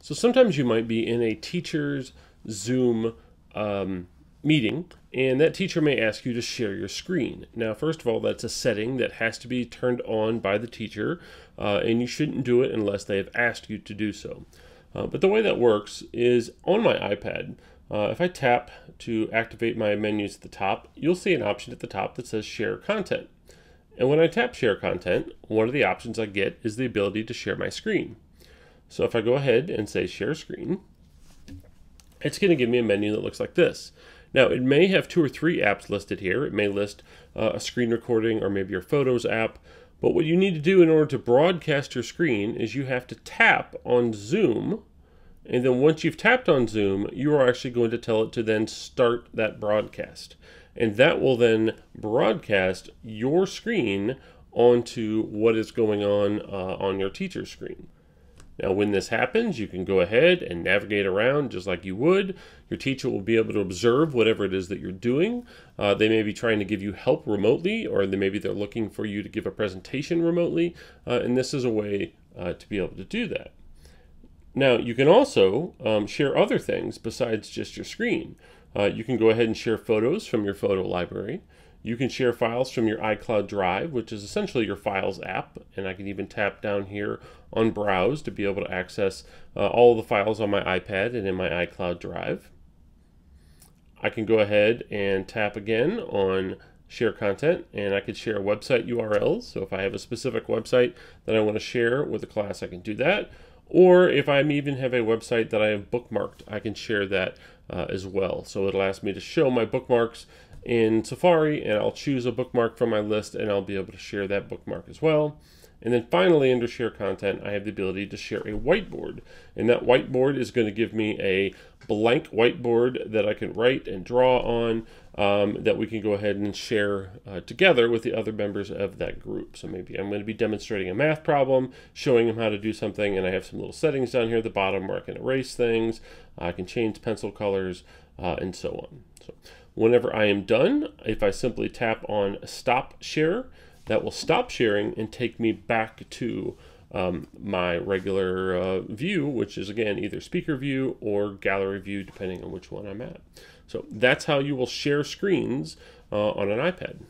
So sometimes you might be in a teacher's Zoom um, meeting, and that teacher may ask you to share your screen. Now, first of all, that's a setting that has to be turned on by the teacher, uh, and you shouldn't do it unless they have asked you to do so. Uh, but the way that works is on my iPad, uh, if I tap to activate my menus at the top, you'll see an option at the top that says Share Content. And when I tap Share Content, one of the options I get is the ability to share my screen. So if I go ahead and say Share Screen, it's going to give me a menu that looks like this. Now, it may have two or three apps listed here. It may list uh, a screen recording or maybe your Photos app. But what you need to do in order to broadcast your screen is you have to tap on Zoom. And then once you've tapped on Zoom, you are actually going to tell it to then start that broadcast. And that will then broadcast your screen onto what is going on uh, on your teacher's screen. Now, when this happens, you can go ahead and navigate around just like you would. Your teacher will be able to observe whatever it is that you're doing. Uh, they may be trying to give you help remotely, or they, maybe they're looking for you to give a presentation remotely, uh, and this is a way uh, to be able to do that. Now, you can also um, share other things besides just your screen. Uh, you can go ahead and share photos from your photo library. You can share files from your iCloud Drive, which is essentially your Files app, and I can even tap down here on Browse to be able to access uh, all the files on my iPad and in my iCloud Drive. I can go ahead and tap again on share content and I could share website URLs. So if I have a specific website that I want to share with a class, I can do that. Or if I even have a website that I have bookmarked, I can share that uh, as well. So it'll ask me to show my bookmarks in Safari and I'll choose a bookmark from my list and I'll be able to share that bookmark as well. And then finally, under share content, I have the ability to share a whiteboard. And that whiteboard is going to give me a blank whiteboard that I can write and draw on um, that we can go ahead and share uh, together with the other members of that group. So maybe I'm going to be demonstrating a math problem, showing them how to do something, and I have some little settings down here at the bottom where I can erase things, I can change pencil colors, uh, and so on. So whenever I am done, if I simply tap on Stop Share, that will stop sharing and take me back to um, my regular uh, view, which is again either speaker view or gallery view, depending on which one I'm at. So that's how you will share screens uh, on an iPad.